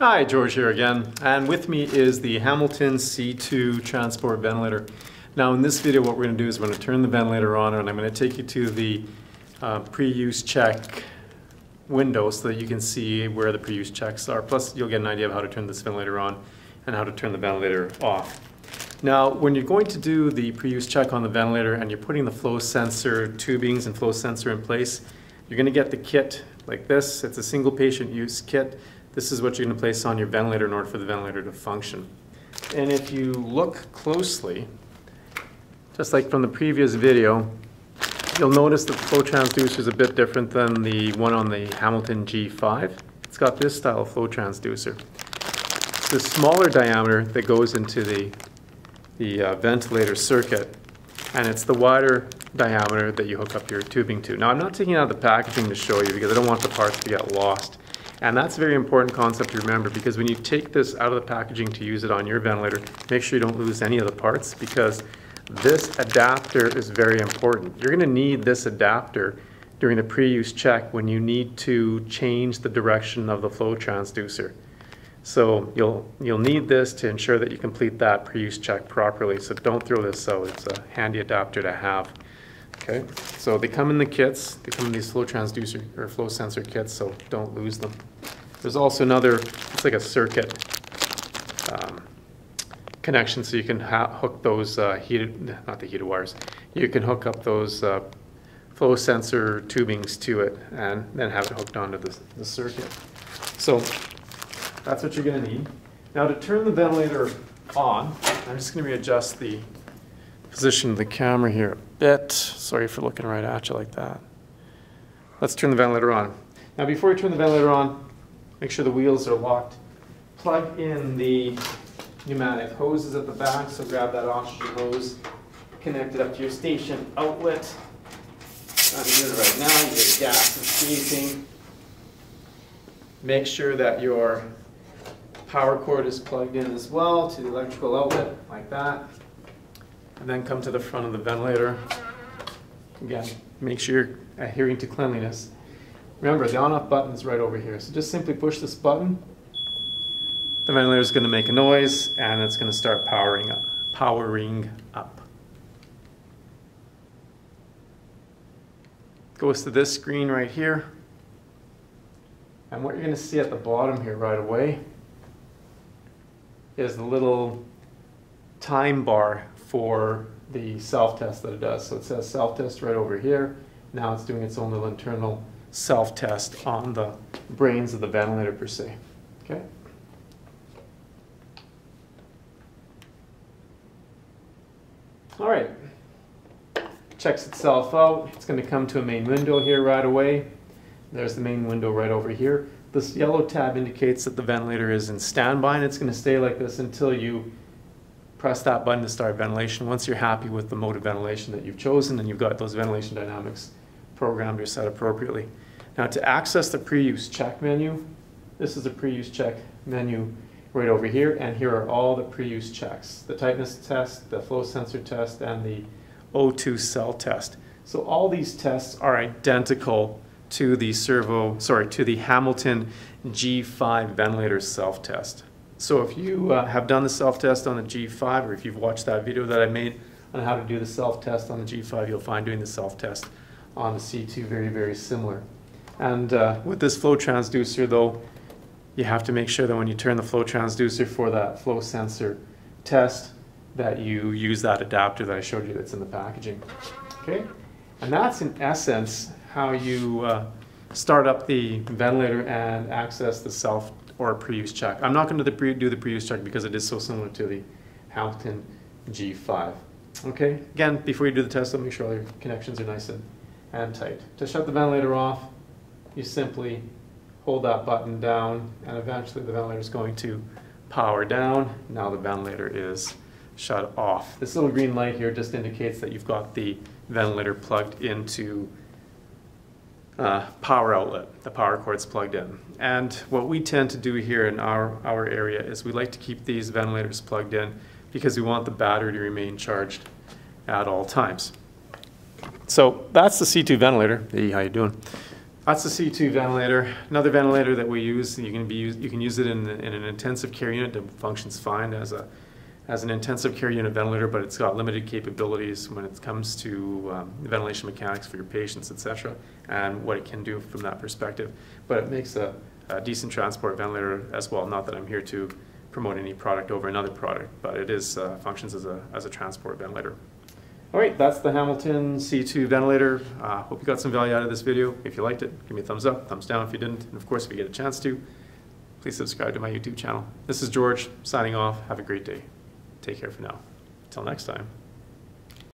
Hi, George here again, and with me is the Hamilton C2 transport ventilator. Now in this video what we're going to do is we're going to turn the ventilator on and I'm going to take you to the uh, pre-use check window so that you can see where the pre-use checks are. Plus you'll get an idea of how to turn this ventilator on and how to turn the ventilator off. Now when you're going to do the pre-use check on the ventilator and you're putting the flow sensor tubings and flow sensor in place, you're going to get the kit like this. It's a single patient use kit. This is what you're going to place on your ventilator in order for the ventilator to function. And if you look closely, just like from the previous video, you'll notice that the flow transducer is a bit different than the one on the Hamilton G5. It's got this style of flow transducer. It's the smaller diameter that goes into the, the uh, ventilator circuit, and it's the wider diameter that you hook up your tubing to. Now I'm not taking out the packaging to show you because I don't want the parts to get lost. And that's a very important concept to remember because when you take this out of the packaging to use it on your ventilator, make sure you don't lose any of the parts because this adapter is very important. You're gonna need this adapter during the pre-use check when you need to change the direction of the flow transducer. So you'll, you'll need this to ensure that you complete that pre-use check properly. So don't throw this out. It's a handy adapter to have. Okay, so they come in the kits. They come in these flow transducer or flow sensor kits, so don't lose them. There's also another, it's like a circuit um, connection, so you can hook those uh, heated, not the heated wires, you can hook up those uh, flow sensor tubings to it and then have it hooked onto the, the circuit. So that's what you're going to need. Now to turn the ventilator on, I'm just going to readjust the position the camera here a bit. Sorry for looking right at you like that. Let's turn the ventilator on. Now before you turn the ventilator on, make sure the wheels are locked. Plug in the pneumatic hoses at the back, so grab that oxygen hose, connect it up to your station outlet. I'm doing it right now, you get gas escaping. Make sure that your power cord is plugged in as well to the electrical outlet, like that. And then come to the front of the ventilator. Again, make sure you're adhering to cleanliness. Remember, the on-off button is right over here. So just simply push this button. The ventilator is going to make a noise and it's going to start powering up. Powering up. Goes to this screen right here. And what you're going to see at the bottom here right away is the little time bar for the self-test that it does. So it says self-test right over here. Now it's doing its own little internal self-test on the brains of the ventilator per se. Okay. All right. Checks itself out. It's going to come to a main window here right away. There's the main window right over here. This yellow tab indicates that the ventilator is in standby and it's going to stay like this until you press that button to start ventilation. Once you're happy with the mode of ventilation that you've chosen and you've got those ventilation dynamics programmed or set appropriately. Now to access the pre-use check menu, this is the pre-use check menu right over here and here are all the pre-use checks. The tightness test, the flow sensor test, and the O2 cell test. So all these tests are identical to the servo, sorry, to the Hamilton G5 ventilator self-test. So if you uh, have done the self-test on the G5, or if you've watched that video that I made on how to do the self-test on the G5, you'll find doing the self-test on the C2 very, very similar. And uh, with this flow transducer though, you have to make sure that when you turn the flow transducer for that flow sensor test, that you use that adapter that I showed you that's in the packaging. Okay? And that's in essence how you uh, start up the ventilator and access the self or pre-use check. I'm not going to do the pre-use check because it is so similar to the Hamilton G5. Okay, again, before you do the test, let me make sure all your connections are nice and, and tight. To shut the ventilator off, you simply hold that button down and eventually the ventilator is going to power down. Now the ventilator is shut off. This little green light here just indicates that you've got the ventilator plugged into uh, power outlet. The power cord's plugged in. And what we tend to do here in our, our area is we like to keep these ventilators plugged in because we want the battery to remain charged at all times. So that's the C2 ventilator. Hey, how you doing? That's the C2 ventilator. Another ventilator that we use, you can be use, you can use it in, in an intensive care unit. It functions fine as a as an intensive care unit ventilator, but it's got limited capabilities when it comes to um, ventilation mechanics for your patients, etc., and what it can do from that perspective. But it makes a, a decent transport ventilator as well. Not that I'm here to promote any product over another product, but it is uh, functions as a as a transport ventilator. All right, that's the Hamilton C2 ventilator. Uh, hope you got some value out of this video. If you liked it, give me a thumbs up, thumbs down if you didn't, and of course, if you get a chance to, please subscribe to my YouTube channel. This is George signing off. Have a great day. Take care for now. Until next time.